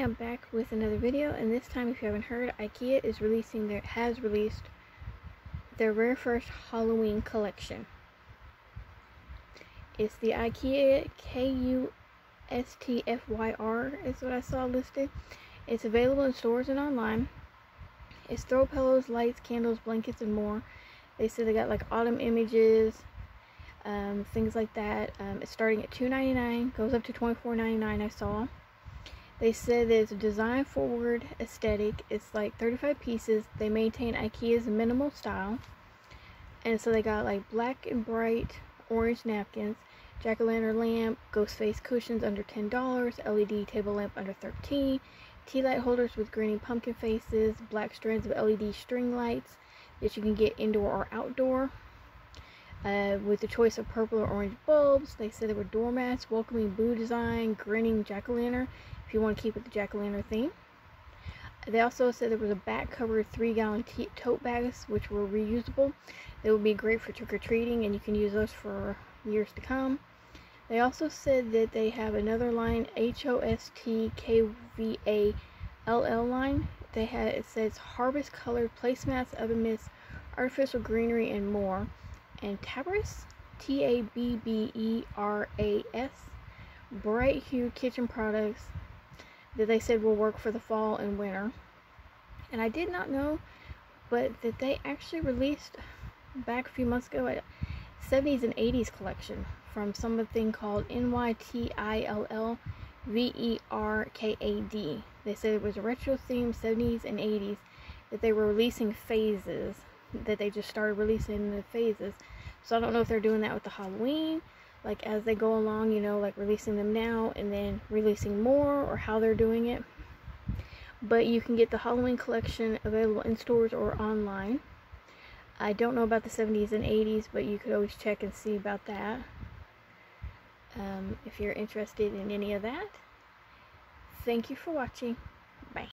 am back with another video and this time if you haven't heard IKEA is releasing their has released their very first Halloween collection. It's the IKEA KUSTFYR is what I saw listed. It's available in stores and online. It's throw pillows, lights, candles, blankets, and more. They said they got like autumn images, um, things like that. Um, it's starting at $2.99, goes up to $24.99 I saw. They said it's design forward aesthetic. It's like 35 pieces. They maintain IKEA's minimal style. And so they got like black and bright orange napkins, jack-o'-lantern lamp, ghost face cushions under $10, LED table lamp under 13 tea light holders with grinning pumpkin faces, black strands of LED string lights that you can get indoor or outdoor. Uh, with the choice of purple or orange bulbs, they said there were doormats, welcoming blue design, grinning jack-o'-lantern, if you want to keep with the jack-o'-lantern theme. They also said there was a back covered three gallon tote bags which were reusable. They would be great for trick-or-treating and you can use those for years to come. They also said that they have another line, H-O-S-T-K-V-A-L-L line. They had it says harvest colored placemats, oven mitts, artificial greenery, and more. And Tabbras, T-A-B-B-E-R-A-S, bright hue kitchen products that they said will work for the fall and winter. And I did not know, but that they actually released back a few months ago a 70s and 80s collection from something called NYTILL-V-E-R-K-A-D. They said it was a retro themed 70s and 80s that they were releasing phases, that they just started releasing the phases. So I don't know if they're doing that with the Halloween like as they go along, you know, like releasing them now and then releasing more or how they're doing it. But you can get the Halloween collection available in stores or online. I don't know about the 70s and 80s, but you could always check and see about that. Um, if you're interested in any of that. Thank you for watching.